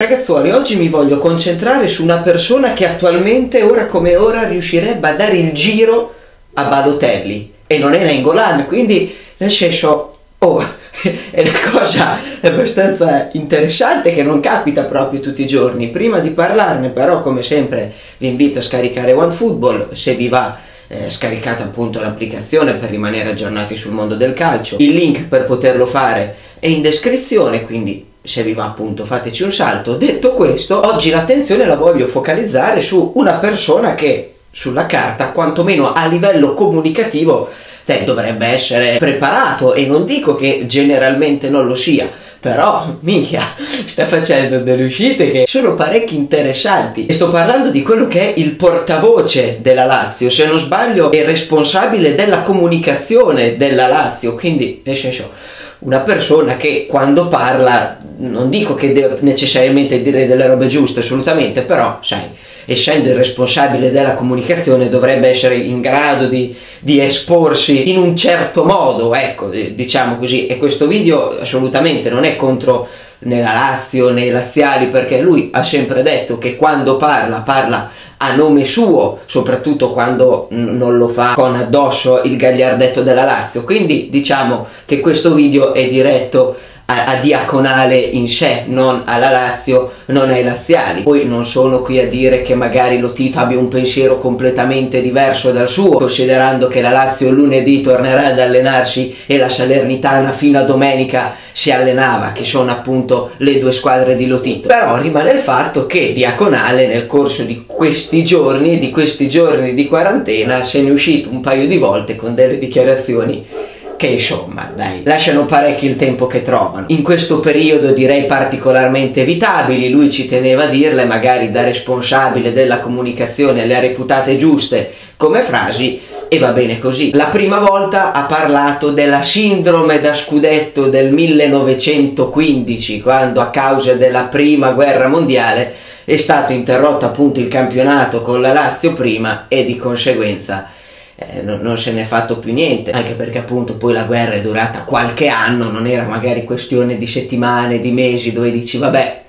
Ragazzuoli, oggi mi voglio concentrare su una persona che attualmente, ora come ora, riuscirebbe a dare il giro a Balotelli e non era in Golan, quindi nel senso, oh, è una cosa abbastanza interessante che non capita proprio tutti i giorni. Prima di parlarne, però, come sempre, vi invito a scaricare OneFootball se vi va. Eh, scaricate appunto l'applicazione per rimanere aggiornati sul mondo del calcio. Il link per poterlo fare è in descrizione, quindi se vi va appunto fateci un salto. Detto questo, oggi l'attenzione la voglio focalizzare su una persona che sulla carta, quantomeno a livello comunicativo, cioè, dovrebbe essere preparato e non dico che generalmente non lo sia. Però, minchia, sta facendo delle uscite che sono parecchio interessanti. E sto parlando di quello che è il portavoce della Lazio. Se non sbaglio, è responsabile della comunicazione della Lazio. Quindi, nel senso, una persona che quando parla non dico che deve necessariamente dire delle robe giuste assolutamente però sai essendo il responsabile della comunicazione dovrebbe essere in grado di, di esporsi in un certo modo ecco diciamo così. E questo video assolutamente non è contro né la Lazio né i laziali perché lui ha sempre detto che quando parla parla a nome suo soprattutto quando non lo fa con addosso il gagliardetto della Lazio. Quindi diciamo che questo video è diretto a, Diaconale in sé, non alla Lazio, non ai laziali. Poi non sono qui a dire che magari lo Tito abbia un pensiero completamente diverso dal suo, considerando che la Lazio lunedì tornerà ad allenarsi e la Salernitana fino a domenica si allenava, che sono appunto le due squadre di Lotito. Però rimane il fatto che Diaconale nel corso di questi giorni, di questi giorni di quarantena, se ne è uscito un paio di volte con delle dichiarazioni che insomma, dai, lasciano parecchio il tempo che trovano. In questo periodo direi particolarmente evitabili, lui ci teneva a dirle, magari da responsabile della comunicazione le ha reputate giuste come frasi e va bene così. La prima volta ha parlato della sindrome da scudetto del 1915, quando a causa della prima guerra mondiale è stato interrotto appunto il campionato con la Lazio prima e di conseguenza eh, non, non, se è fatto più niente, anche perché appunto poi la guerra è durata qualche anno, non era magari questione di settimane, di mesi, dove dici vabbè,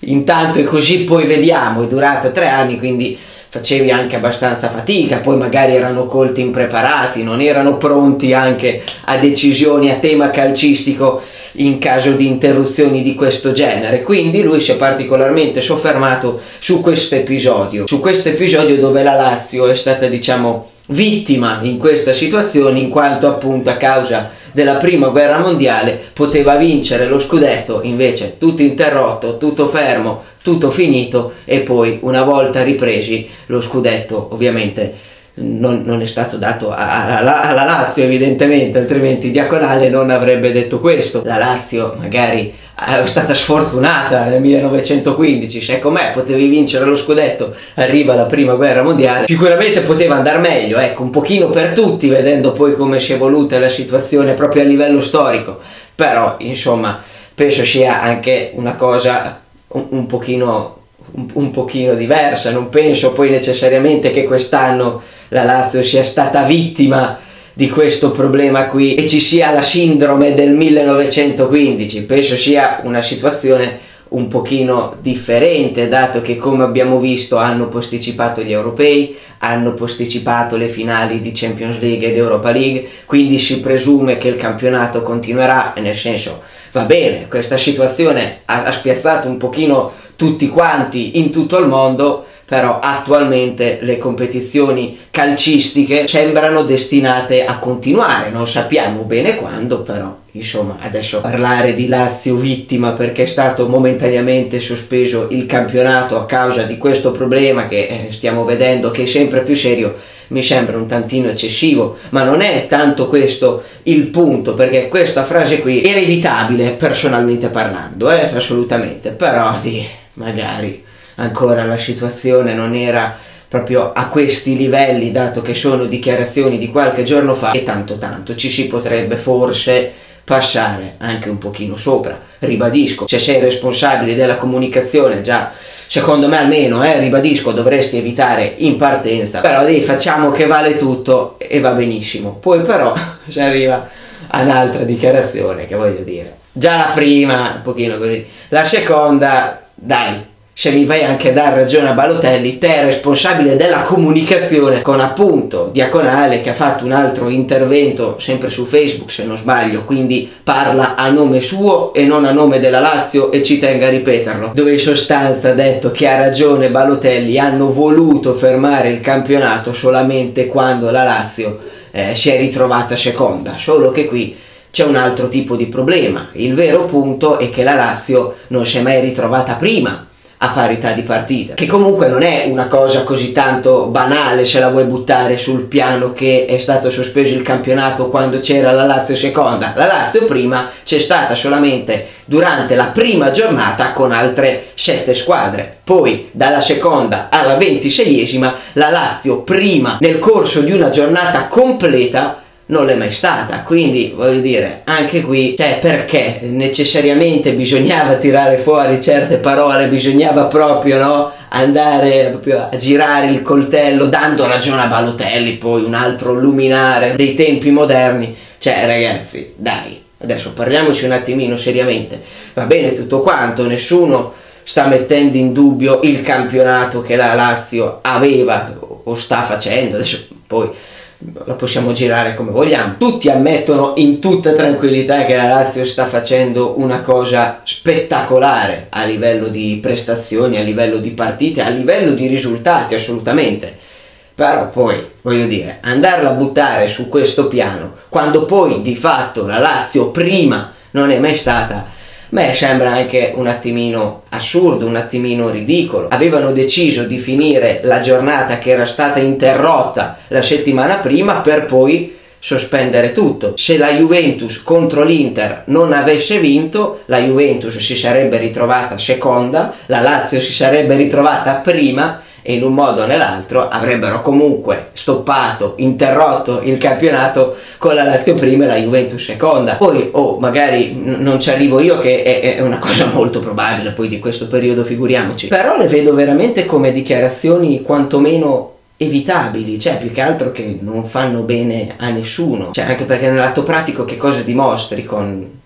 intanto è così, poi vediamo, è durata tre anni, quindi facevi anche abbastanza fatica, poi magari erano colti impreparati, non erano pronti anche a decisioni a tema calcistico in caso di interruzioni di questo genere. Quindi lui si è particolarmente soffermato su questo episodio, su questo episodio dove la Lazio è stata diciamo vittima in questa situazione in quanto appunto a causa della prima guerra mondiale poteva vincere lo scudetto invece tutto interrotto, tutto fermo, tutto finito e poi una volta ripresi lo scudetto ovviamente non, non, è stato dato alla, alla Lazio evidentemente, altrimenti Diaconale non avrebbe detto questo. La Lazio magari è stata sfortunata nel 1915, sai com'è, potevi vincere lo scudetto, arriva la prima guerra mondiale, sicuramente poteva andare meglio, ecco, un pochino per tutti, vedendo poi come si è evoluta la situazione proprio a livello storico, però insomma penso sia anche una cosa un, un pochino un, un pochino diversa, non penso poi necessariamente che quest'anno la Lazio sia stata vittima di questo problema qui e ci sia la sindrome del 1915, penso sia una situazione un pochino differente dato che come abbiamo visto hanno posticipato gli europei, hanno posticipato le finali di Champions League ed Europa League, quindi si presume che il campionato continuerà, nel senso va bene, questa situazione ha, ha spiazzato un pochino tutti quanti in tutto il mondo, però attualmente le competizioni calcistiche sembrano destinate a continuare, non sappiamo bene quando, però insomma adesso parlare di Lazio vittima perché è stato momentaneamente sospeso il campionato a causa di questo problema che eh, stiamo vedendo che è sempre più serio mi sembra un tantino eccessivo. Ma non è tanto questo il punto perché questa frase qui era evitabile personalmente parlando eh, assolutamente. Però sì, magari ancora la situazione non era proprio a questi livelli, dato che sono dichiarazioni di qualche giorno fa, e tanto tanto ci si potrebbe forse passare anche un pochino sopra. Ribadisco, se sei responsabile della comunicazione, già secondo me almeno, eh, ribadisco, dovresti evitare in partenza, però dì, facciamo che vale tutto e va benissimo. Poi però si arriva a un'altra dichiarazione che voglio dire. Già la prima, un pochino così, la seconda dai, se mi vai anche a dare ragione a Balotelli, te è responsabile della comunicazione con appunto Diaconale che ha fatto un altro intervento sempre su Facebook se non sbaglio, quindi parla a nome suo e non a nome della Lazio e ci tenga a ripeterlo, dove in sostanza ha detto che ha ragione Balotelli, hanno voluto fermare il campionato solamente quando la Lazio eh, si è ritrovata seconda, solo che qui c'è un altro tipo di problema, il vero punto è che la Lazio non si è mai ritrovata prima a parità di partita, che comunque non è una cosa così tanto banale se la vuoi buttare sul piano che è stato sospeso il campionato quando c'era la Lazio seconda. La Lazio prima c'è stata solamente durante la prima giornata con altre sette squadre. Poi dalla seconda alla ventiseiesima la Lazio prima nel corso di una giornata completa non l'è mai stata. Quindi voglio dire, anche qui, cioè perché necessariamente bisognava tirare fuori certe parole, bisognava proprio no, andare proprio a girare il coltello, dando ragione a Balotelli, poi un altro luminare dei tempi moderni. Cioè, ragazzi, dai, adesso parliamoci un attimino seriamente. Va bene tutto quanto, nessuno sta mettendo in dubbio il campionato che la Lazio aveva o sta facendo, adesso poi la possiamo girare come vogliamo. Tutti ammettono in tutta tranquillità che la Lazio sta facendo una cosa spettacolare a livello di prestazioni, a livello di partite, a livello di risultati, assolutamente. Però poi, voglio dire, andarla a buttare su questo piano, quando poi di fatto la Lazio prima non è mai stata Beh, sembra anche un attimino assurdo, un attimino ridicolo. Avevano deciso di finire la giornata che era stata interrotta la settimana prima per poi sospendere tutto. Se la Juventus contro l'Inter non avesse vinto, la Juventus si sarebbe ritrovata seconda, la Lazio si sarebbe ritrovata prima e in un modo o nell'altro avrebbero comunque stoppato, interrotto il campionato con la Lazio prima e la Juventus seconda. Poi, oh, magari n- non ci arrivo io, che è, è una cosa molto probabile, poi di questo periodo figuriamoci. Però le vedo veramente come dichiarazioni quantomeno evitabili, cioè più che altro che non fanno bene a nessuno, cioè anche perché nell'atto pratico che cosa dimostri con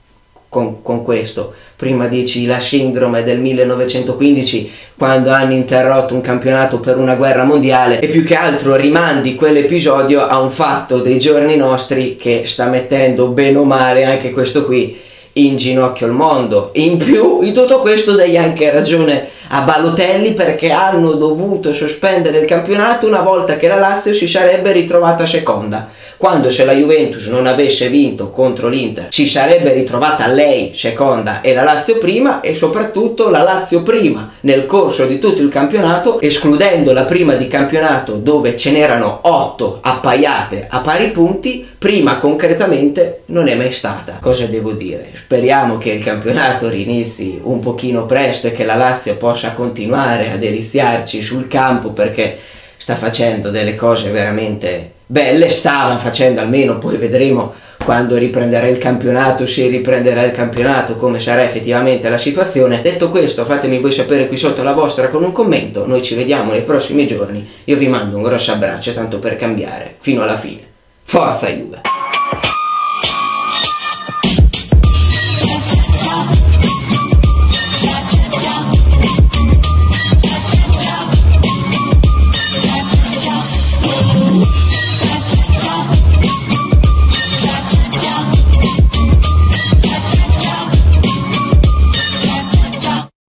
con, con, questo. Prima dici la sindrome del 1915 quando hanno interrotto un campionato per una guerra mondiale e più che altro rimandi quell'episodio a un fatto dei giorni nostri che sta mettendo bene o male anche questo qui in ginocchio il mondo. In più, in tutto questo dai anche ragione a Balotelli perché hanno dovuto sospendere il campionato una volta che la Lazio si sarebbe ritrovata seconda. Quando se la Juventus non avesse vinto contro l'Inter si sarebbe ritrovata lei seconda e la Lazio prima e soprattutto la Lazio prima nel corso di tutto il campionato escludendo la prima di campionato dove ce n'erano 8 appaiate a pari punti prima concretamente non è mai stata. Cosa devo dire? Speriamo che il campionato rinizi un pochino presto e che la Lazio possa continuare a deliziarci sul campo perché sta facendo delle cose veramente belle, stava facendo almeno, poi vedremo quando riprenderà il campionato, se riprenderà il campionato, come sarà effettivamente la situazione. Detto questo, fatemi voi sapere qui sotto la vostra con un commento, noi ci vediamo nei prossimi giorni, io vi mando un grosso abbraccio tanto per cambiare, fino alla fine. Forza Juve!